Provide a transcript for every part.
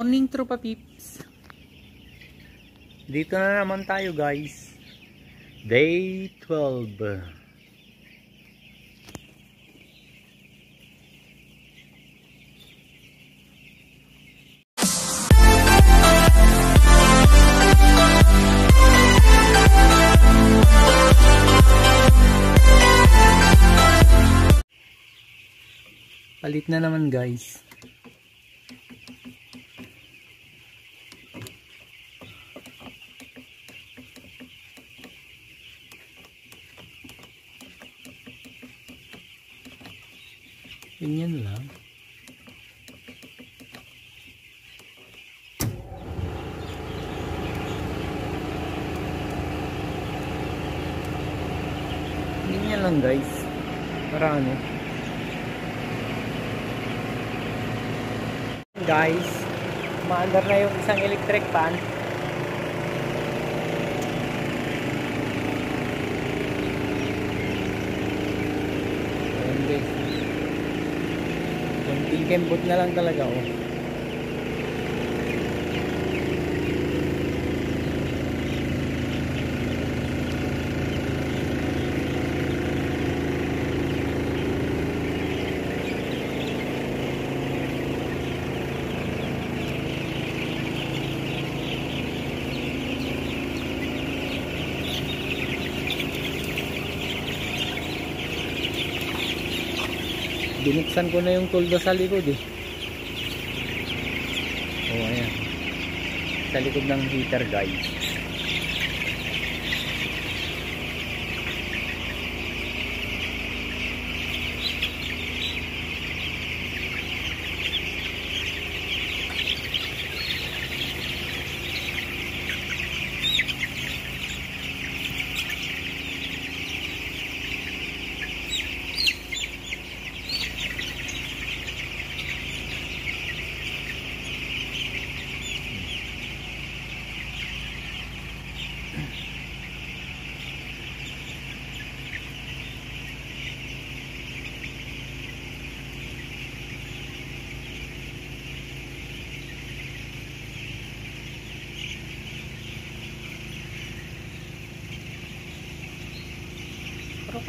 Morning tropa peeps. Dito na naman tayo guys. Day 12. Palit na naman guys. Ganyan lang. Ganyan lang guys. Para ano. Guys, maandar na yung isang electric fan. Ayan guys. Kunting kembot na lang talaga oh. Binuksan ko na yung tuldo sa likod eh. Oh ayan. Sa likod ng heater guys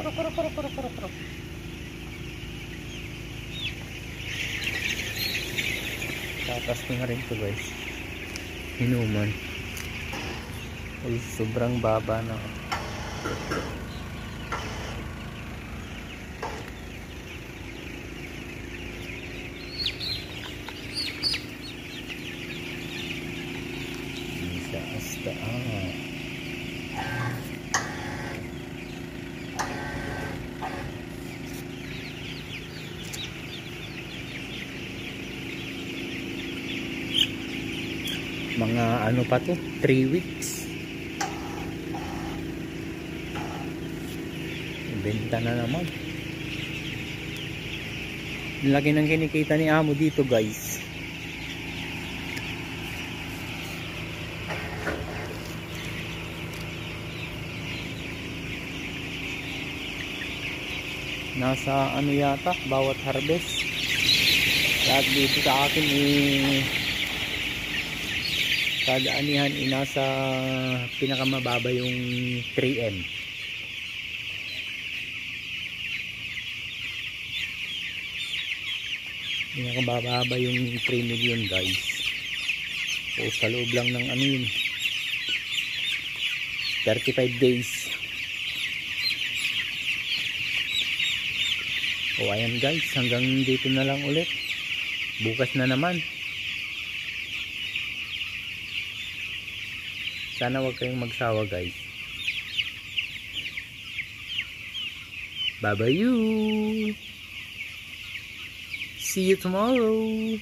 Puro, puro, puro, puro, puro, puro. Tatas ko na rin to guys. Inuman. Ay, sobrang baba na. Mga ano pa to? 3 weeks. Benta na naman. Laki ng kinikita ni amo dito guys. Nasa ano yata? Bawat harvest. Lahat dito sa akin eh kada anihan inasa pinakamababa yung 3M pinakamababa yung 3 million guys. O sa loob lang ng ano yun. 35 days. O ayan guys. Hanggang dito na lang ulit. Bukas na naman sana wag kayong magsawa guys. Bye bye you. See you tomorrow